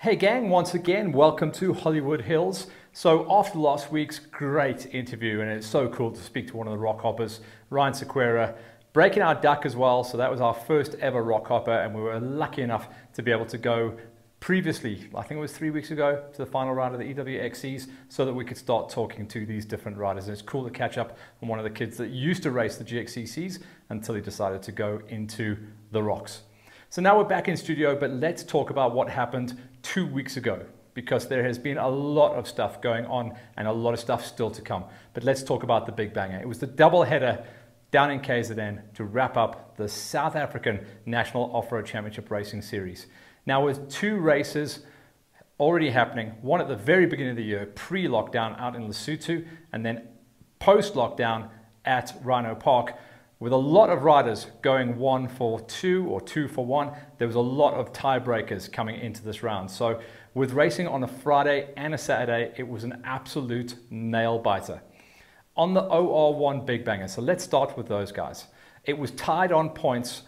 Hey gang, once again, welcome to Hollywood Hills. So after last week's great interview, and it's so cool to speak to one of the rock hoppers, Ryan Sequeira, breaking our duck as well. So that was our first ever rock hopper, and we were lucky enough to be able to go previously, I think it was three weeks ago, to the final round of the EWXCs so that we could start talking to these different riders. And it's cool to catch up on one of the kids that used to race the GXCCs until he decided to go into the rocks. So now we're back in studio, but let's talk about what happened two weeks ago because there has been a lot of stuff going on and a lot of stuff still to come. But let's talk about the big banger. It was the double header down in KZN to wrap up the South African National Off-Road Championship Racing Series. Now with two races already happening, one at the very beginning of the year, pre-lockdown out in Lesotho, and then post-lockdown at Rhino Park, with a lot of riders going one for two or two for one, there was a lot of tiebreakers coming into this round. So with racing on a Friday and a Saturday, it was an absolute nail biter. On the OR1 Big Banger, so let's start with those guys. It was tied on points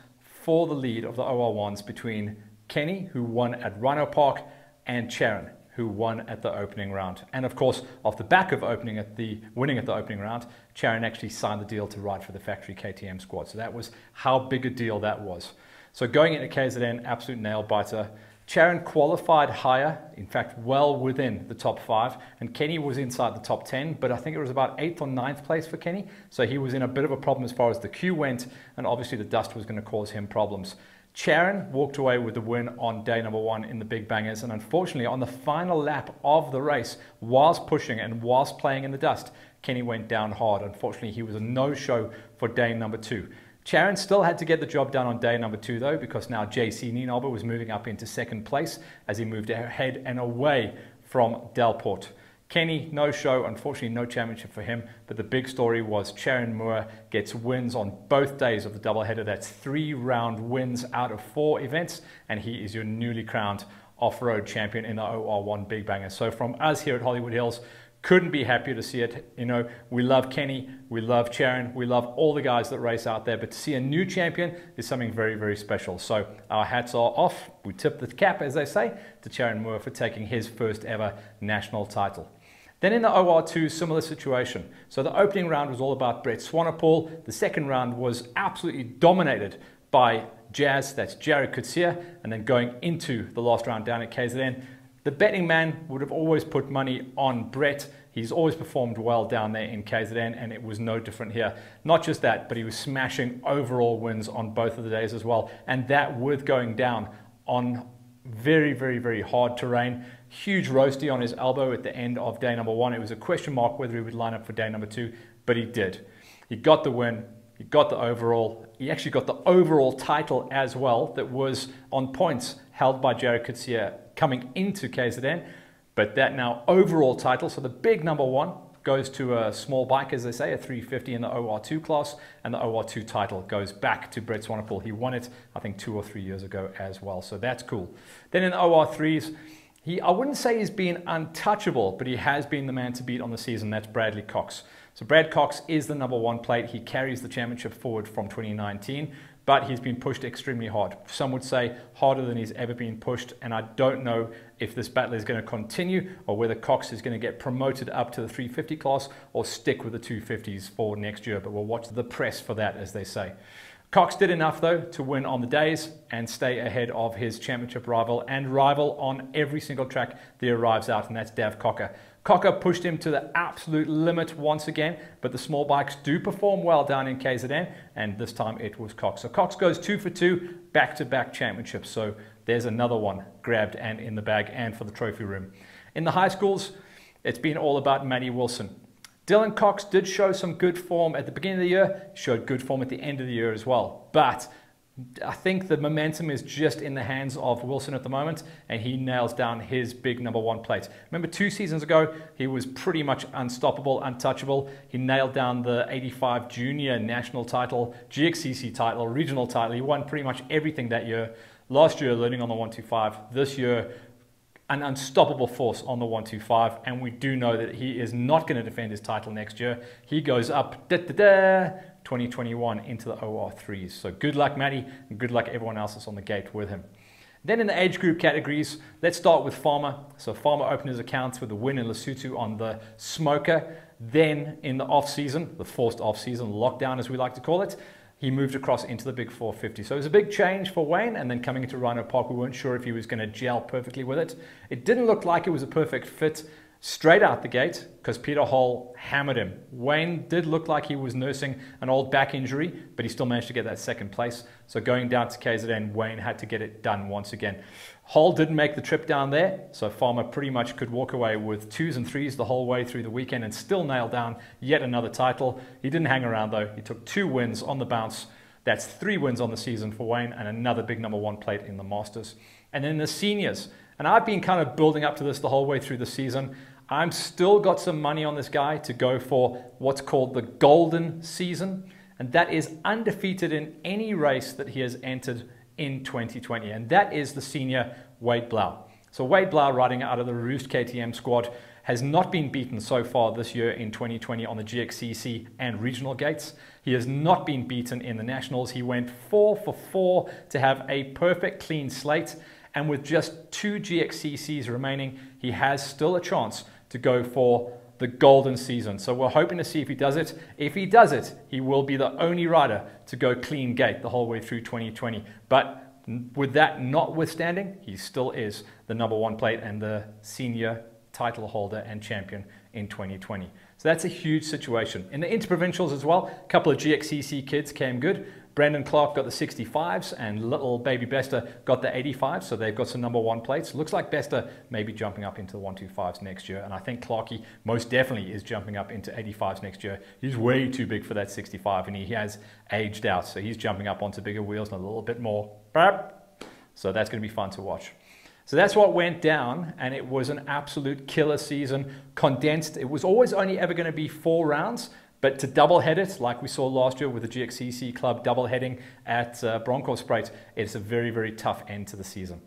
for the lead of the OR1s between Kenny, who won at Rhino Park, and Charan, who won at the opening round. And of course, off the back of opening at the winning at the opening round, Charan actually signed the deal to ride for the factory KTM squad. So that was how big a deal that was. So going into KZN, absolute nail biter. Charan qualified higher, in fact, well within the top five, and Kenny was inside the top 10, but I think it was about eighth or ninth place for Kenny. So he was in a bit of a problem as far as the queue went, and obviously the dust was going to cause him problems. Charan walked away with the win on day number one in the Big Bangers, and unfortunately, on the final lap of the race, whilst pushing and whilst playing in the dust, Kenny went down hard. Unfortunately, he was a no-show for day number two. Charon still had to get the job done on day number two, though, because now JC Nienaber was moving up into second place as he moved ahead and away from Delport. Kenny, no show, unfortunately no championship for him, but the big story was Charan Moore gets wins on both days of the doubleheader. That's three round wins out of four events, and he is your newly crowned off-road champion in the OR1 Big Banger. So from us here at Hollywood Hills, couldn't be happier to see it. You know, we love Kenny, we love Charan, we love all the guys that race out there, but to see a new champion is something very, very special. So our hats are off. We tip the cap, as they say, to Charan Moore for taking his first ever national title. Then in the OR2, similar situation. So the opening round was all about Brett Swanepoel. The second round was absolutely dominated by Jazz, that's Jared Coetzee, and then going into the last round down at KZN. The betting man would have always put money on Brett. He's always performed well down there in KZN, and it was no different here. Not just that, but he was smashing overall wins on both of the days as well, and that with going down on very, very, very hard terrain. Huge roasty on his elbow at the end of day number one. It was a question mark whether he would line up for day number two, but he did. He got the win. He got the overall. He actually got the overall title as well that was on points held by Jared Coetzee coming into KZN. But that now overall title, so the big number one, goes to a small bike, as they say, a 350 in the OR2 class, and the OR2 title goes back to Brett Swanepoel. He won it, I think, two or three years ago as well, so that's cool. Then in the OR3s, he, I wouldn't say he's been untouchable, but he has been the man to beat on the season. That's Bradley Cox. So Brad Cox is the number one plate. He carries the championship forward from 2019 but he's been pushed extremely hard. Some would say harder than he's ever been pushed, and I don't know if this battle is going to continue or whether Cox is going to get promoted up to the 350 class or stick with the 250s for next year, but we'll watch the press for that, as they say. Cox did enough, though, to win on the days and stay ahead of his championship rival and rival on every single track that he arrives out, and that's Dav Cocker. Cocker pushed him to the absolute limit once again, but the small bikes do perform well down in KZN, and this time it was Cox. So Cox goes two for two, back-to-back championships. So there's another one grabbed and in the bag and for the trophy room. In the high schools, it's been all about Matty Wilson. Dylan Cox did show some good form at the beginning of the year, showed good form at the end of the year as well. But I think the momentum is just in the hands of Wilson at the moment, and he nails down his big number one plate. Remember, two seasons ago, he was pretty much unstoppable, untouchable. He nailed down the 85 junior national title, GXCC title, regional title. He won pretty much everything that year. Last year, learning on the 125. This year, an unstoppable force on the 125, and we do know that he is not going to defend his title next year. He goes up da, da, da, 2021 into the OR3s. So good luck, Matty, and good luck everyone else that's on the gate with him. Then in the age group categories, let's start with Farmer. So Farmer opened his accounts with a win in Lesotho on the Smoker. Then in the off season, the forced off season lockdown as we like to call it, he moved across into the big 450. So it was a big change for Wayne. And then coming into Rhino Park, we weren't sure if he was going to gel perfectly with it. It didn't look like it was a perfect fit straight out the gate because Peter Hall hammered him. Wayne did look like he was nursing an old back injury, but he still managed to get that second place. So going down to KZN, Wayne had to get it done once again. Hall didn't make the trip down there, so Farmer pretty much could walk away with twos and threes the whole way through the weekend and still nail down yet another title. He didn't hang around though. He took two wins on the bounce. That's three wins on the season for Wayne and another big number one plate in the Masters. And then the seniors. And I've been kind of building up to this the whole way through the season. I'm still got some money on this guy to go for what's called the golden season, and that is undefeated in any race that he has entered in 2020, and that is the senior Wade Blau. So Wade Blau, riding out of the Roost KTM squad, has not been beaten so far this year in 2020 on the GXCC and regional gates. He has not been beaten in the nationals. He went four for four to have a perfect clean slate. And with just two GXCCs remaining, he has still a chance to go for the golden season. So we're hoping to see if he does it. If he does it, he will be the only rider to go clean gate the whole way through 2020. But with that notwithstanding, he still is the number one plate and the senior title holder and champion in 2020. So that's a huge situation. In the interprovincials as well, a couple of GXCC kids came good. Brandon Clark got the 65s and little baby Bester got the 85s. So they've got some number one plates. Looks like Bester may be jumping up into the 125s next year. And I think Clarky most definitely is jumping up into 85s next year. He's way too big for that 65 and he has aged out. So he's jumping up onto bigger wheels and a little bit more. So that's going to be fun to watch. So that's what went down, and it was an absolute killer season, condensed. It was always only ever going to be four rounds, but to double head it, like we saw last year with the GXCC club double heading at uh, Bronkhorstspruit, it's a very, very tough end to the season.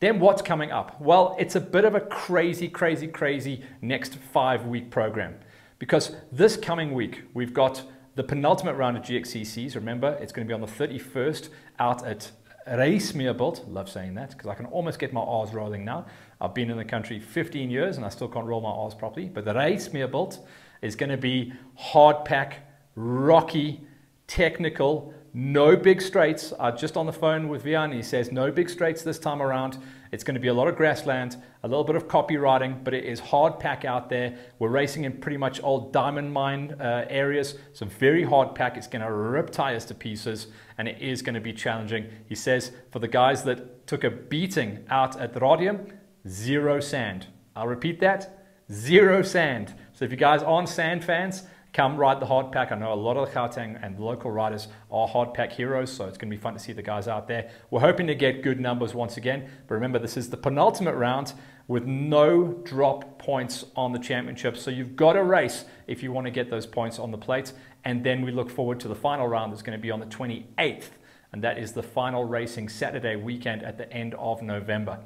Then what's coming up? Well, it's a bit of a crazy, crazy, crazy next five week program because this coming week we've got the penultimate round of GXCCs. Remember, it's going to be on the 31st out at Reismeerbilt. Love saying that because I can almost get my R's rolling now. I've been in the country 15 years and I still can't roll my R's properly. But the Reismeerbilt is going to be hard pack, rocky, technical, no big straights. I just on the phone with Vian. He says no big straights this time around. It's going to be a lot of grassland, a little bit of copywriting, but it is hard pack out there. We're racing in pretty much old diamond mine uh, areas, so very hard pack. It's going to rip tires to pieces, and it is going to be challenging. He says for the guys that took a beating out at the Radium, zero sand. I'll repeat that: zero sand. So if you guys aren't sand fans, come ride the hard pack. I know a lot of the Gauteng and local riders are hard pack heroes, so it's going to be fun to see the guys out there. We're hoping to get good numbers once again, but remember this is the penultimate round with no drop points on the championship. So you've got to race if you want to get those points on the plate. And then we look forward to the final round that's going to be on the 28th, and that is the final racing Saturday weekend at the end of November.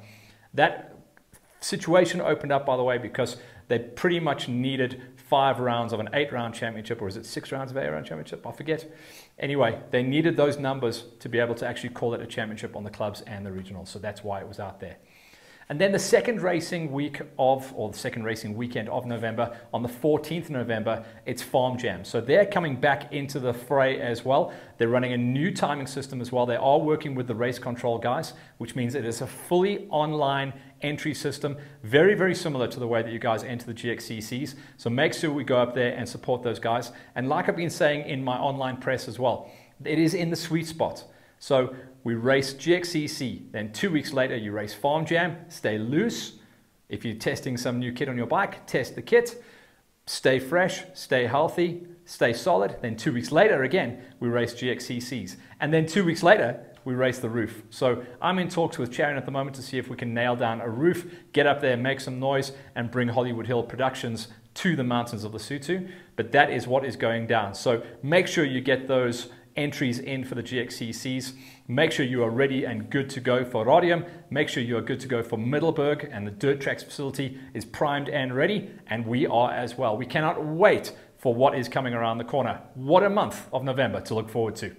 That situation opened up, by the way, because they pretty much needed five rounds of an eight round championship, or is it six rounds of eight round championship? I forget. Anyway, they needed those numbers to be able to actually call it a championship on the clubs and the regionals. So that's why it was out there. And then the second racing week of, or the second racing weekend of November, on the 14th November, it's Farm Jam. So they're coming back into the fray as well. They're running a new timing system as well. They are working with the race control guys, which means it is a fully online entry system, very, very similar to the way that you guys enter the GXCCs. So make sure we go up there and support those guys. And like I've been saying in my online press as well, it is in the sweet spot. So we race GXCC. Then two weeks later, you race Farm Jam. Stay loose. If you're testing some new kit on your bike, test the kit. Stay fresh, stay healthy, stay solid. Then two weeks later, again, we race GXCCs. And then two weeks later, we race the roof. So I'm in talks with Chariot at the moment to see if we can nail down a roof, get up there, make some noise, and bring Hollywood Hill Productions to the mountains of Lesotho. But that is what is going down. So make sure you get those entries in for the GXCCs. Make sure you are ready and good to go for Radium. Make sure you are good to go for Middelburg and the Dirt Tracks facility is primed and ready and we are as well. We cannot wait for what is coming around the corner. What a month of November to look forward to.